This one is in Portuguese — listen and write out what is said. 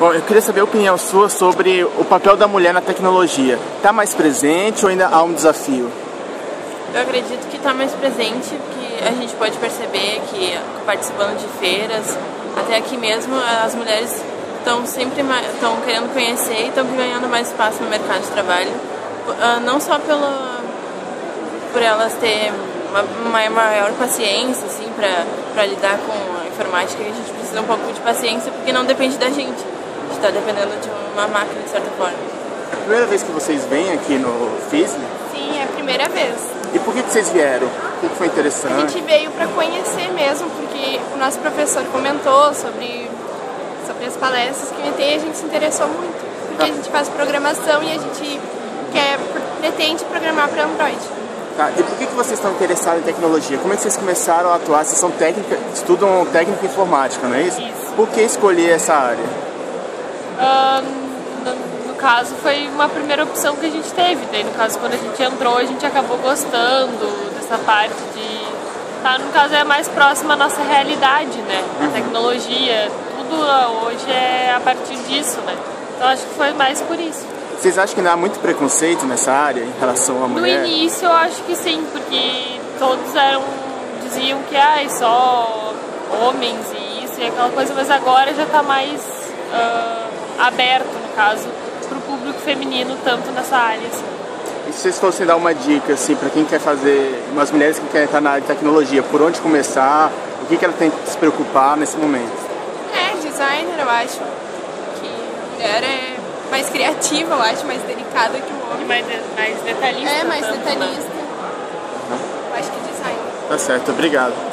Bom, eu queria saber a opinião sua sobre o papel da mulher na tecnologia. Está mais presente ou ainda há um desafio? Eu acredito que está mais presente, que a gente pode perceber que participando de feiras, até aqui mesmo, as mulheres estão sempre estão querendo conhecer e estão ganhando mais espaço no mercado de trabalho, ah, não só pela, por elas terem uma maior paciência assim, para lidar com a informática, a gente precisa um pouco de paciência porque não depende da gente está dependendo de uma máquina, de certa forma. Primeira vez que vocês vêm aqui no FISLE? Sim, é a primeira vez. E por que, que vocês vieram? O que foi interessante? A gente veio para conhecer mesmo, porque o nosso professor comentou sobre, sobre as palestras que tem e a gente se interessou muito. Porque tá. a gente faz programação e a gente quer, pretende programar para Android. Tá. E por que, que vocês estão interessados em tecnologia? Como é que vocês começaram a atuar? Vocês são técnica, estudam técnica informática, não é isso? Isso. Por que escolher essa área? No, no, caso, foi uma primeira opção que a gente teve. Daí, no caso, quando a gente entrou, a gente acabou gostando dessa parte de. Tá, no caso, é mais próxima à nossa realidade, né? A uhum. tecnologia, tudo hoje é a partir disso, né? Então, acho que foi mais por isso. Vocês acham que não há muito preconceito nessa área em relação à mulher? No início, eu acho que sim, porque todos eram diziam que ah, é só homens e isso e aquela coisa, mas agora já está mais. Uh, aberto, no caso, para o público feminino, tanto nessa área. Assim. E se vocês fossem dar uma dica, assim, para quem quer fazer, umas mulheres que querem estar na área de tecnologia, por onde começar, o que, que ela tem que se preocupar nesse momento? É, designer, eu acho. Que a mulher é mais criativa, eu acho, mais delicada que o homem. E mais, mais detalhista. É, mais tanto, né? detalhista. Né? Eu acho que designer. Tá certo, obrigado.